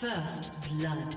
First blood.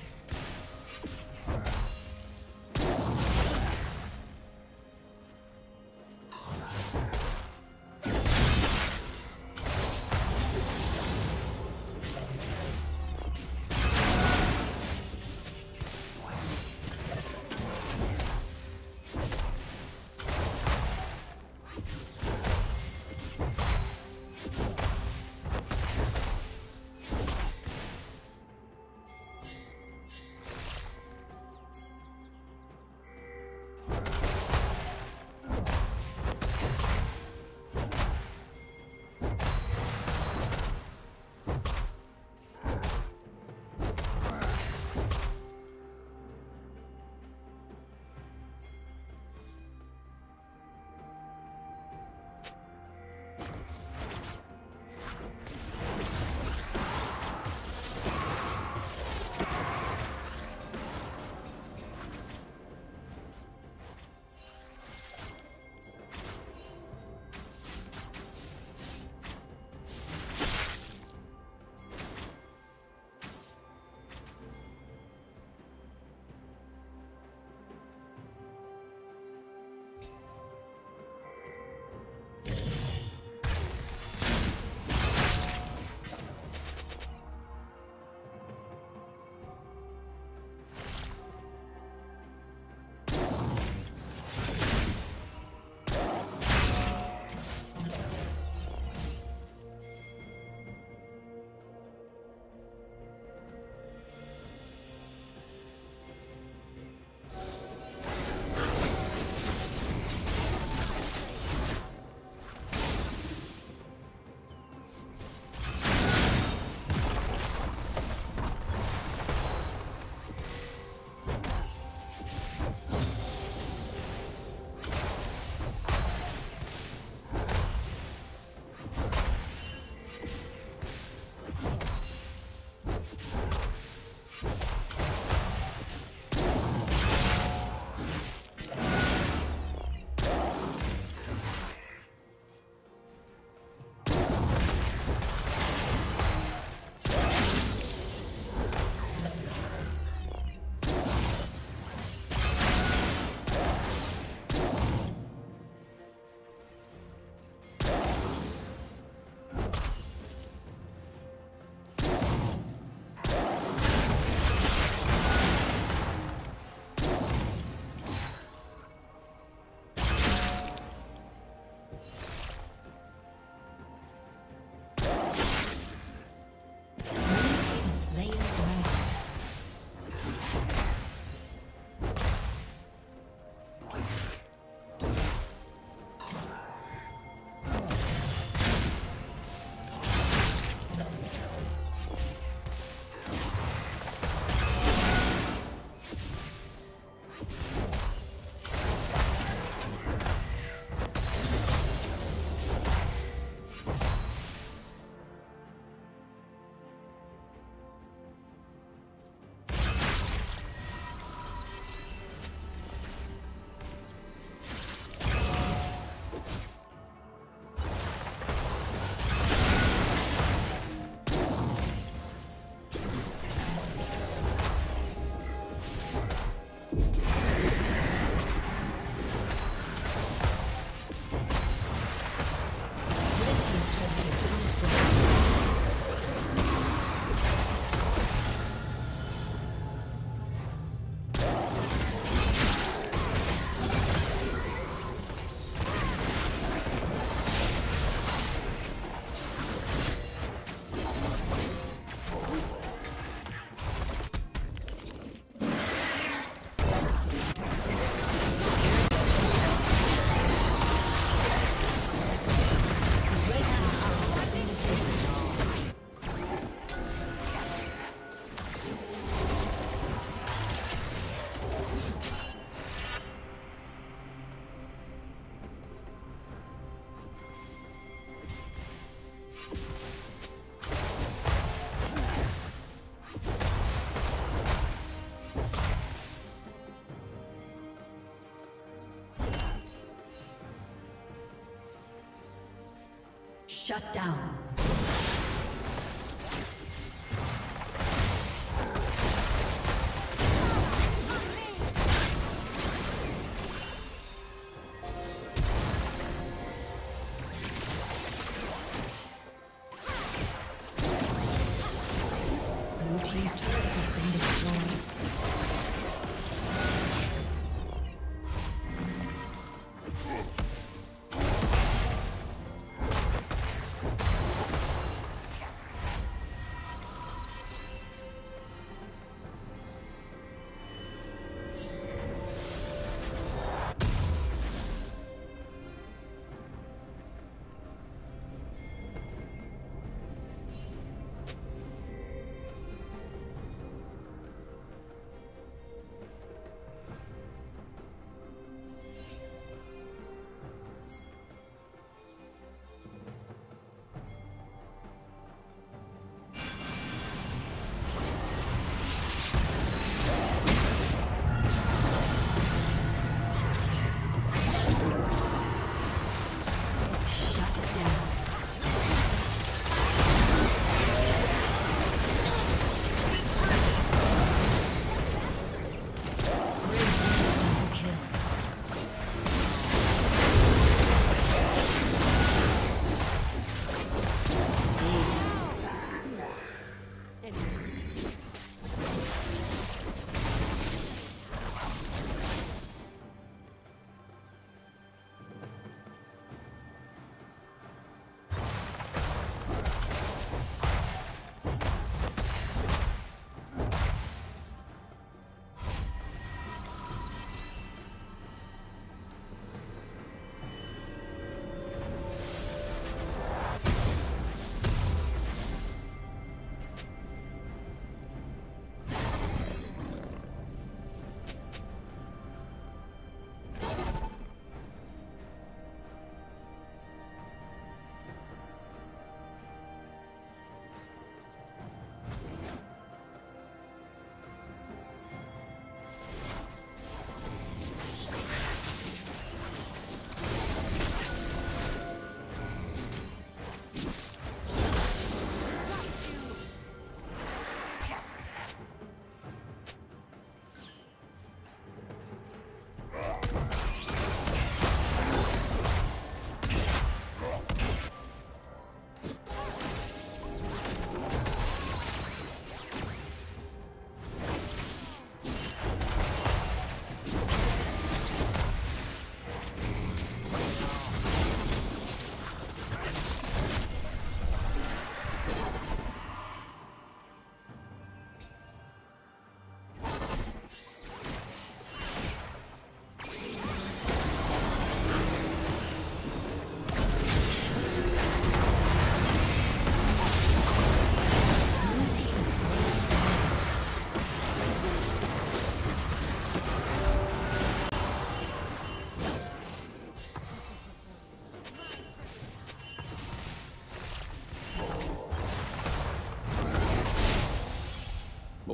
Shut down.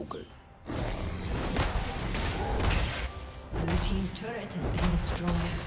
The Blue Team's turret has been destroyed.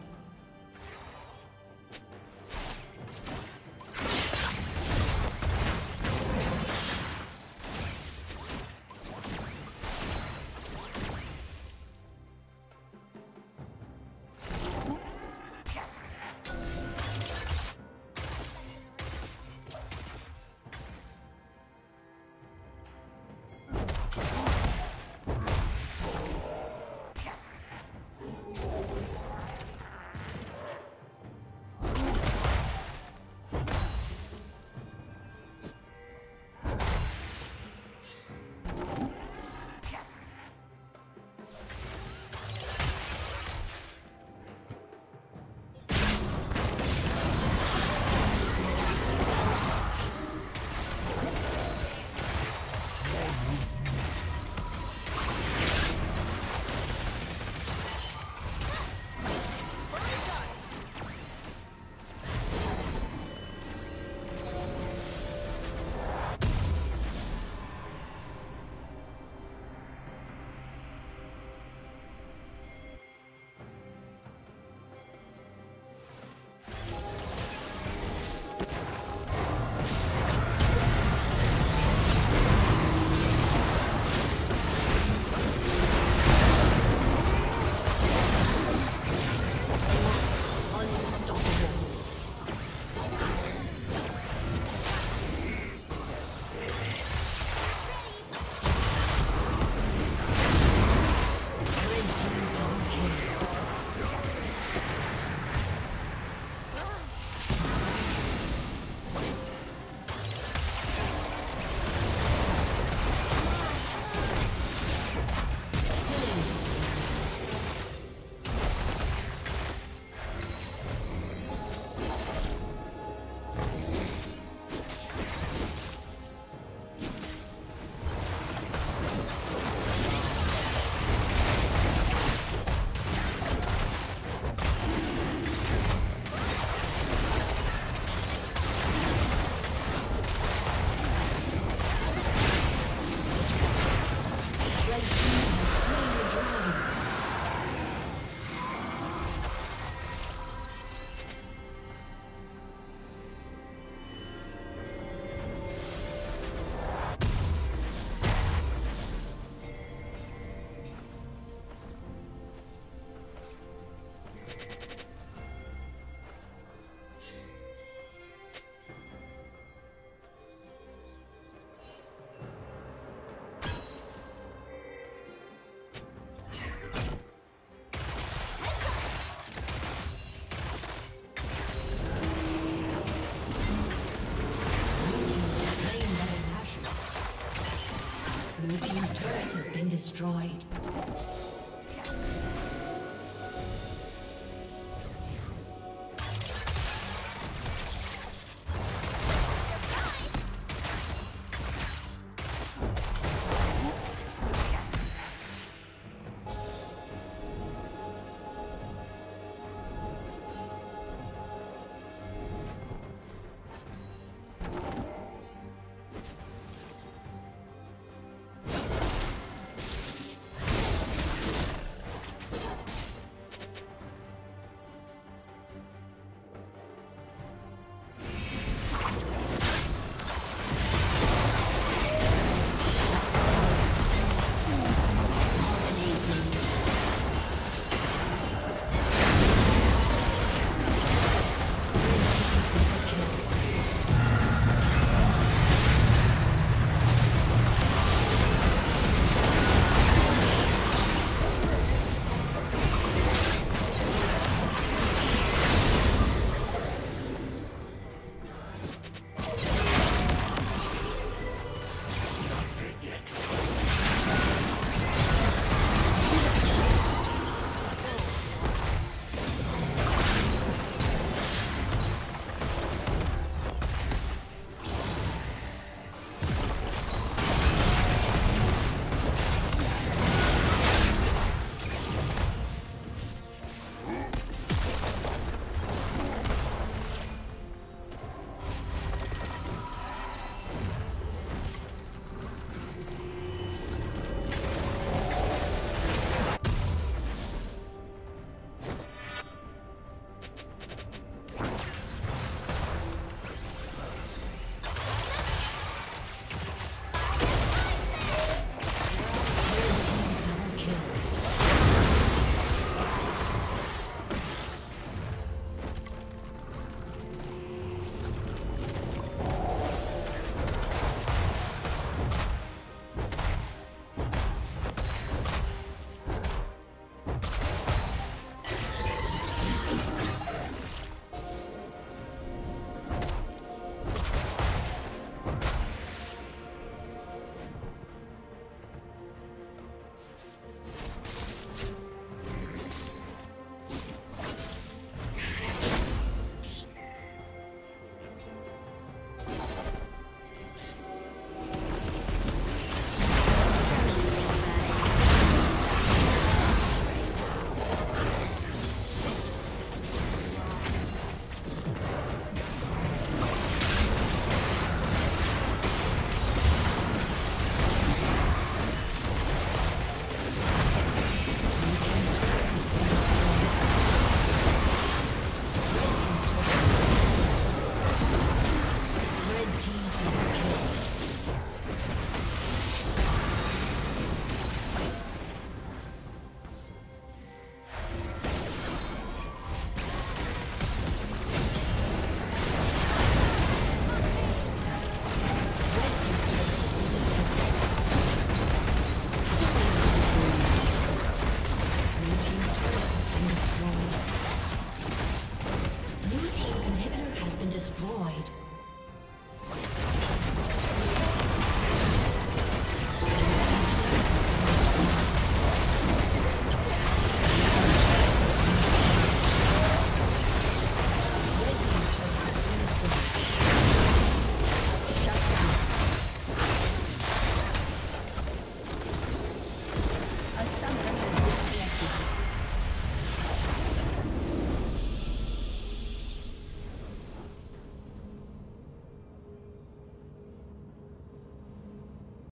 Destroyed.